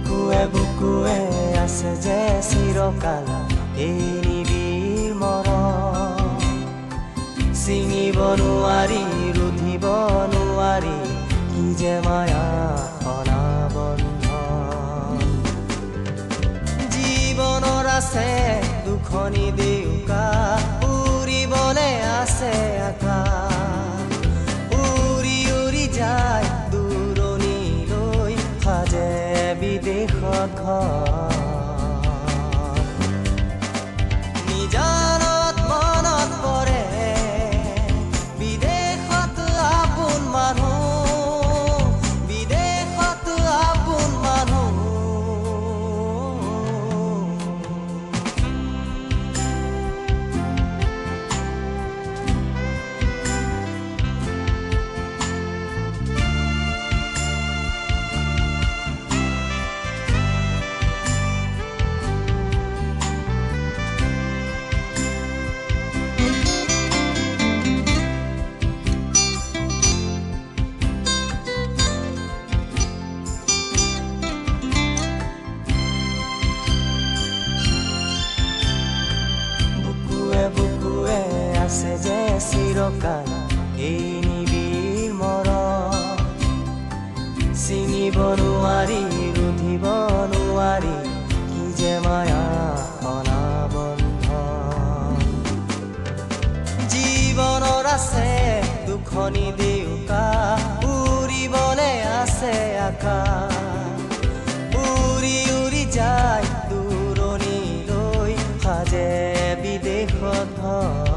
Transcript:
বুকুৱে বুকুৱে আছে যে চিৰকাল এই নিবিৰ মৰম চিঙিব নোৱাৰি ৰুধিব নোৱাৰি কি যে মায়া অনাবন্ধ জীৱনৰ আছে দুখনি সাজে বিদেশত ঘৰ থকা এই নিবিড় মৰম চিঙিব নোৱাৰি ৰুধিব নোৱাৰি কি যে মায়া খনা বন্ধ জীৱনৰ আছে দুখনি দেউকা উৰিবলে আছে আকা উৰি উৰি যায় দূৰণিলৈ সাজে বিদেশত হয়